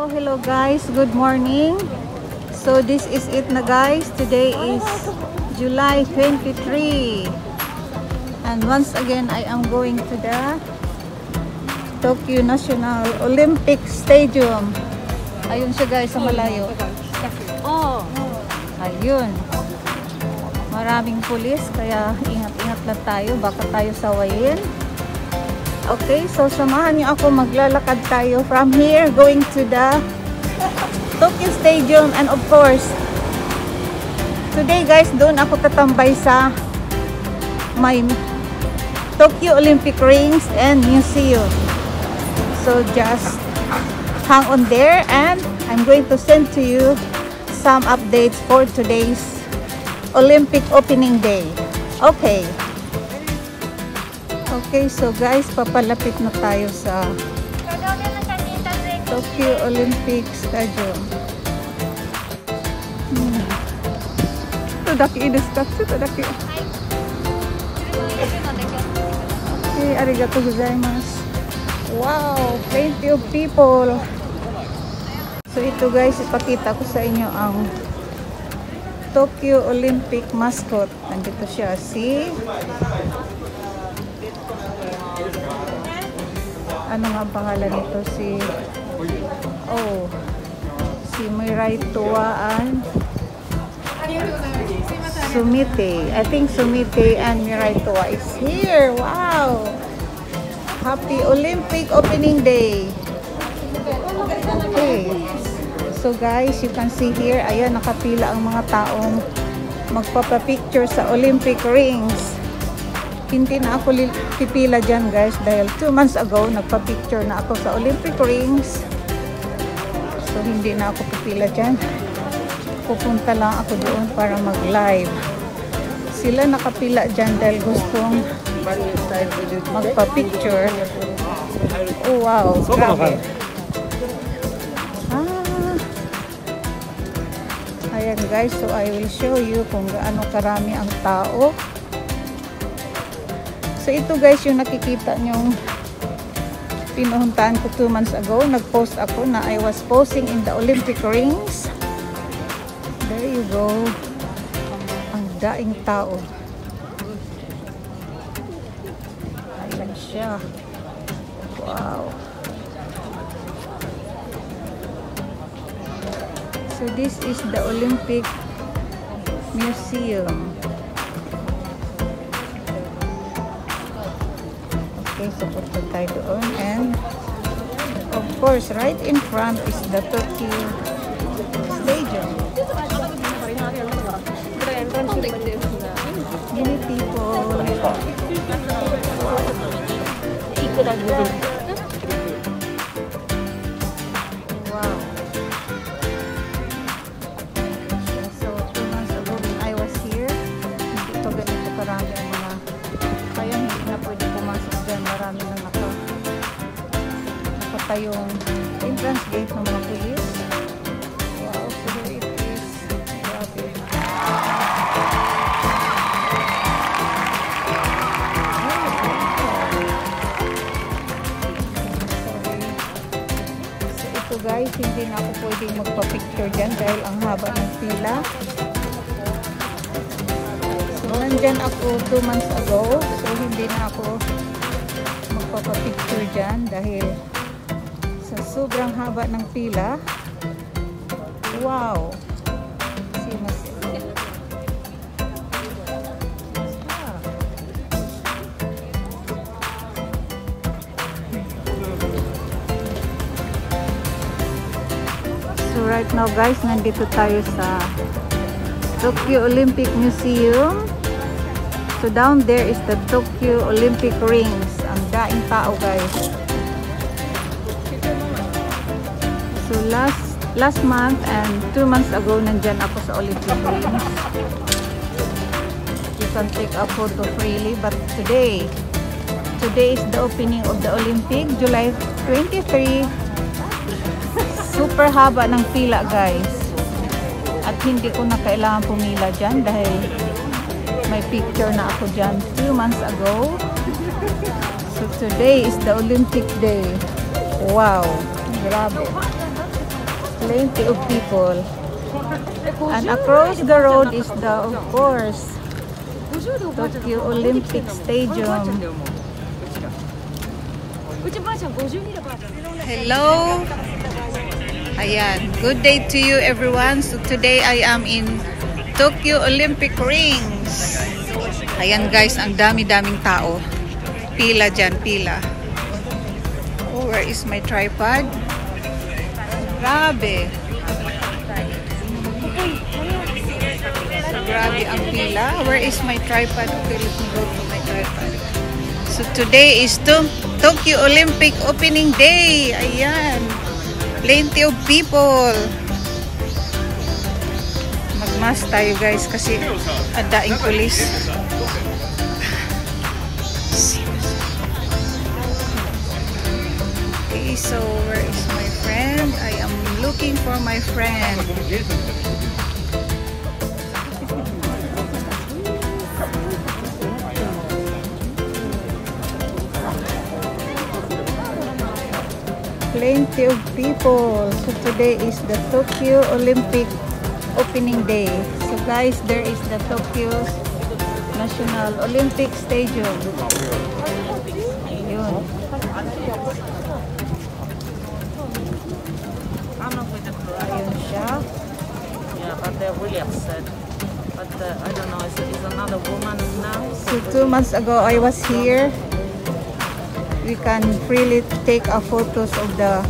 Hello, hello guys. Good morning. So this is it na guys. Today is July 23. And once again, I am going to the Tokyo National Olympic Stadium. Ayun siya guys sa malayo. Oh. Ayun. Maraming pulis kaya ingat-ingat lang tayo. Baka tayo sawayin. Okay, so samahan niyo ako maglalakad tayo from here going to the Tokyo Stadium and of course today guys doon ako tatambay sa my Tokyo Olympic Rings and Museum. So just hang on there and I'm going to send to you some updates for today's Olympic opening day. Okay. Okay, so guys, papalapit na tayo sa Tokyo Olympic Stadium. Hmm. Ito daki i desu Ito daki. Okay, arigato gozaimasu. Wow, plenty of people. So ito guys, ipakita ko sa inyo ang Tokyo Olympic mascot. Nandito siya, si ano nga ang pangalan nito? Si oh si Mirai Tuwaan Sumite. I think Sumite and Mirai Tuwa is here. Wow. Happy Olympic opening day. Okay. So guys you can see here ayan nakapila ang mga taong magpapapicture sa Olympic rings hindi na ako pipila dyan guys dahil 2 months ago nagpa-picture na ako sa Olympic Rings. So hindi na ako pipila dyan. Pupunta lang ako doon para mag-live. Sila nakapila dyan dahil gustong magpa-picture. Oh wow grabe. ah. Ayan guys so I will show you kung gaano karami ang tao So ito guys yung nakikita nyong pinuhuntahan ko 2 months ago. Nag-post ako na I was posing in the Olympic rings. There you go. Ang daing tao. Ayan siya. Wow. So this is the Olympic Museum. Okay, so punta tayo doon. And, of course, right in front is the Tokyo Stadium. Many people. Nakatayong entrance gate ng mga pulis. Wow, so it is. Grabe. So ito guys, hindi na ako pwedeng magpa-picture dyan dahil ang haba ng pila. So, nandyan ako 2 months ago. So, hindi na ako magpapapicture dyan dahil sobrang haba ng pila. Wow! So, right now guys, nandito tayo sa Tokyo Olympic Museum. So down there is the Tokyo Olympic Rings. Ang daing tao guys. So last last month and two months ago nandyan ako sa Olympic Rings. You can take a photo freely but today today is the opening of the Olympic July 23 super haba ng pila guys. At hindi ko na kailangan pumila dyan dahil may picture na ako dyan 2 months ago. So today is the Olympic day. Wow. Grabe Plenty of people. And across the road is the, of course, Tokyo Olympic Stadium. Hello! Ayan, good day to you everyone. So today I am in Tokyo Olympic Rings. Ayan guys, ang dami-daming tao. Pila dyan, pila. Oh, where is my tripod? Grabe. Grabe ang pila. Where is my tripod? Okay, let me go to my tripod. So today is to Tokyo Olympic Opening Day. Ayan. Plenty of people. Magmas tayo guys kasi adaing pulis. Okay, so where is my friend? Am looking for my friend. Plenty of people. So today is the Tokyo Olympic opening day. So guys, there is the Tokyo National Olympic Stadium. They're really upset. But uh, I don't know, is, is another woman now? So two months ago, I was here. We can freely take our photos of the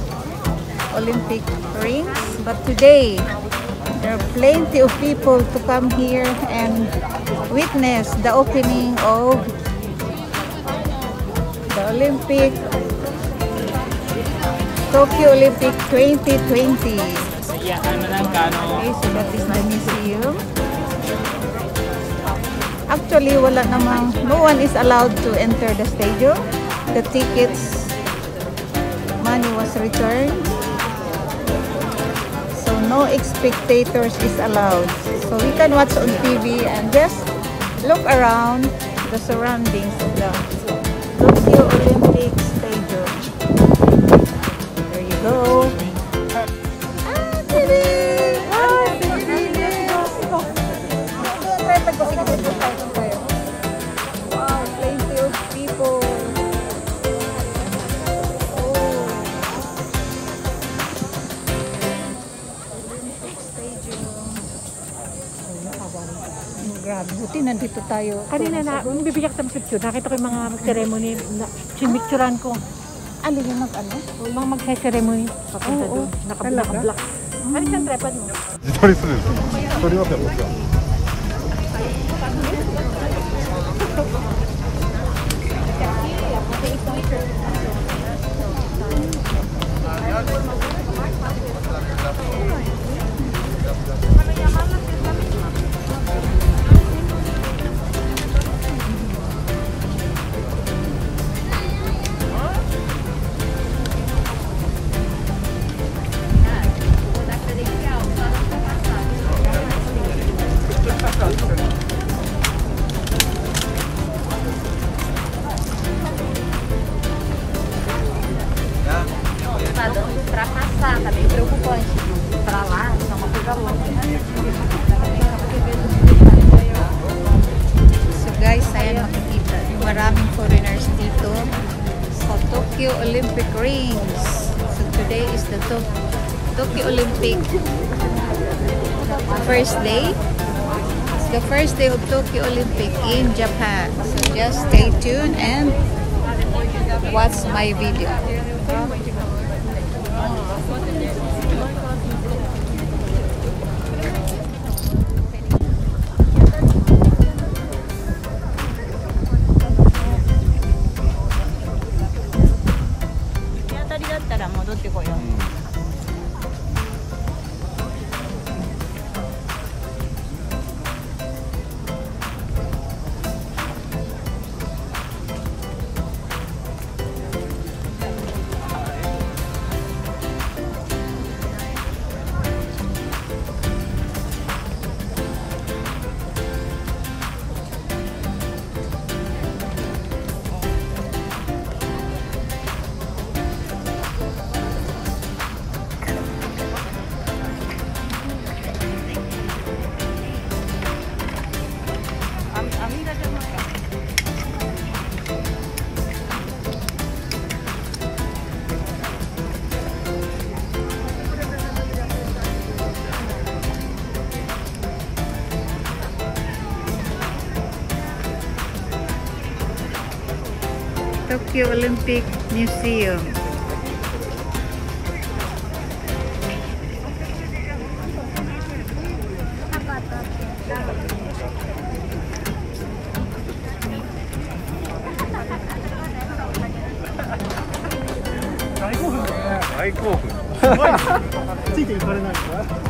Olympic rings. But today, there are plenty of people to come here and witness the opening of the Olympic Tokyo Olympic 2020. Yeah, ano lang kano? Okay, so that is the museum. Actually, wala namang, no one is allowed to enter the stadium. The tickets, money was returned. So no spectators is allowed. So we can watch on TV and just look around the surroundings of the Tokyo Olympic tayo. Kanina na, bibigyan kita ng picture. Nakita ko yung mga ceremony na sinimicturan ko. Ano yung mag ano? Yung mga magse-ceremony. Papunta oh, doon. Naka, Naka-block. Mm. Ano yung trepan mo? Sorry, sorry. Sorry, para passar, tá meio preocupante. Para lá, tá uma coisa louca. So guys, ayan makikita. Maraming foreigners dito sa Tokyo Olympic Rings. So today is the to Tokyo Olympic first day. It's the first day of Tokyo Olympic in Japan. So just stay tuned and watch my video. 戻ってこよう。うん Tokyo Olympic Museum. Ai, corpo. ついていかれないですか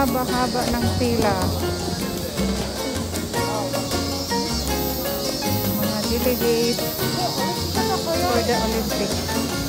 haba-haba ng pila. Mga delegates for the Olympics.